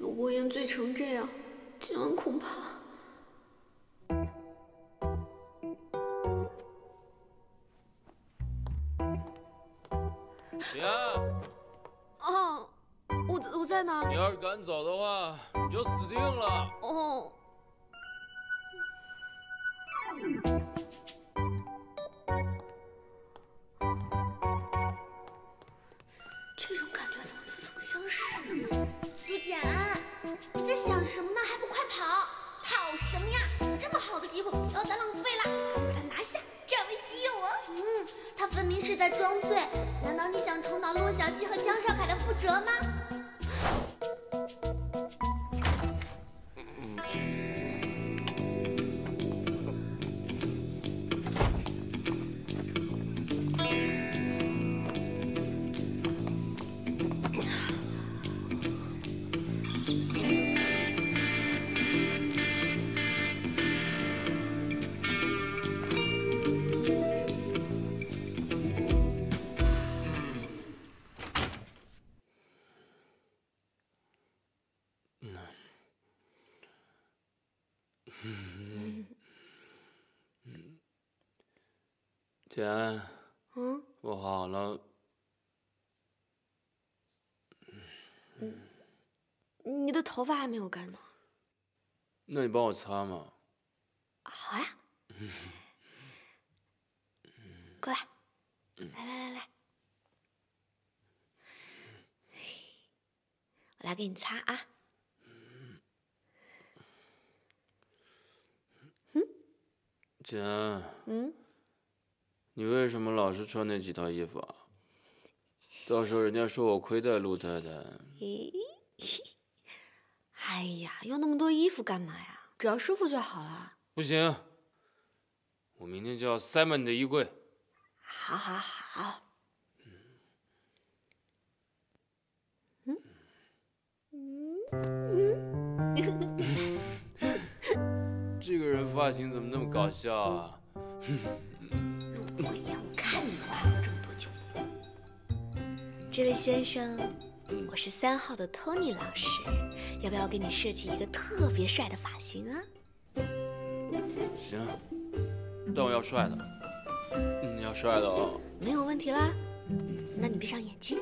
陆博言醉成这样，今晚恐怕……行。啊，哦，我我在呢。你要是敢走的话，你就死定了。哦。在想什么呢？还不快跑！跑什么呀？这么好的机会不要再浪费了，赶快把它拿下，占为己有哦！嗯，他分明是在装醉，难道你想重蹈骆小西和江少凯的覆辙吗？简，嗯，我好了。你的头发还没有干呢。那你帮我擦嘛。好呀。过来，来来来来，我来给你擦啊。嗯。姐。嗯。你为什么老是穿那几套衣服啊？到时候人家说我亏待陆太太。咦，哎呀，要那么多衣服干嘛呀？只要舒服就好了。不行，我明天就要塞满你的衣柜。好，好，好。嗯，嗯，这个人发型怎么那么搞笑啊？这位先生，我是三号的 Tony 老师，要不要给你设计一个特别帅的发型啊？行，但我要帅的，你，要帅的哦。没有问题啦，那你闭上眼睛。